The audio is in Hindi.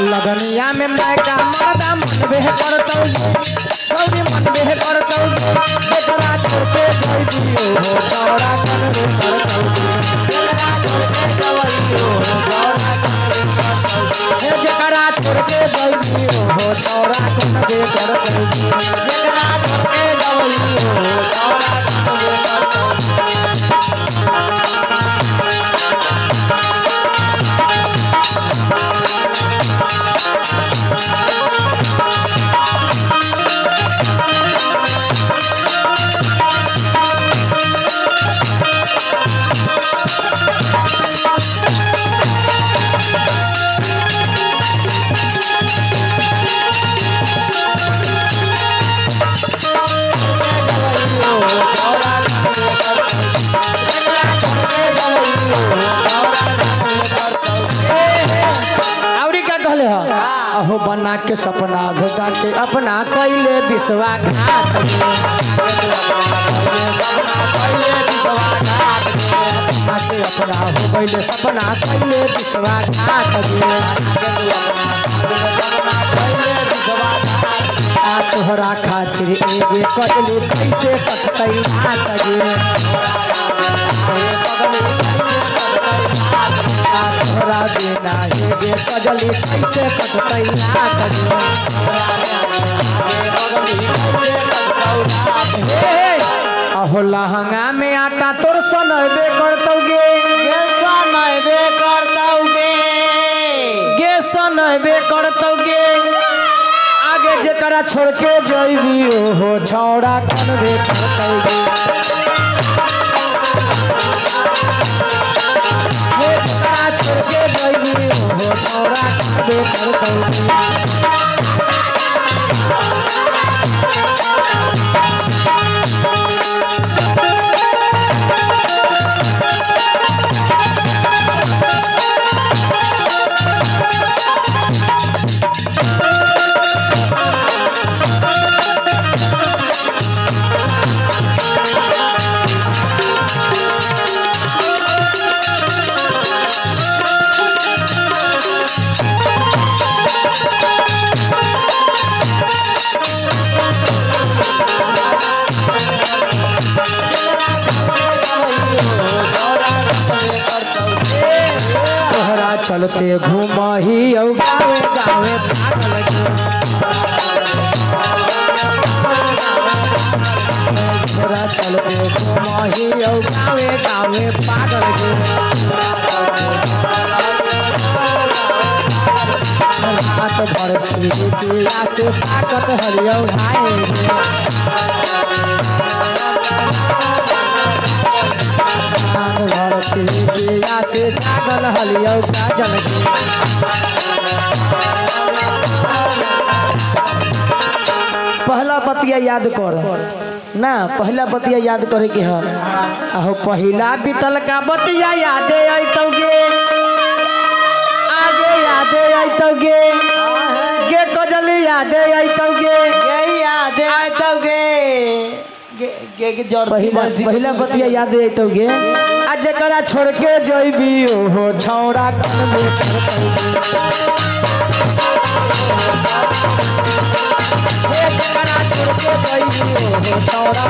लगनिया में मैं का मरदा मन बेह करतौ। गौरी मन बेह करतौ। बेकरा छोड़ के गई दियो हो चौड़ा। अहो बना के सपना धोखा के अपना कैले विश्वासघात अपना हो सपना कैले तोहरा खातिर एगे कैसे कटतै हाथ तोहरा बिना एगे कजली कैसे कटतै हाथ गे अहो, लहंगा में आटा तोर सनबे करतौ गे सनबे करतौ गे आगे जकरा छोड़ के जइबी ओहो, छौड़ा कनबे करतौ करतौ गे तोहरा चलते घूमही औ गावे गावे पागल औ गावे गावे पागल भर पिया से ताकत हरियौ भाई। से जागल हलियौ काजल गे पहला बतिया याद कर। ना पहला बतिया याद करे के ह आहो पहिला बीतल का बतिया यादे गे आगे यादे अइतौ गे गे कजली यादे अइतौ गे पहिला बतिया यादे अइतौ गे आ जकरा छोड़ के जइबी ओहो छोड़ के जैबी हे छोड़ के जैबी ओहो छौड़ा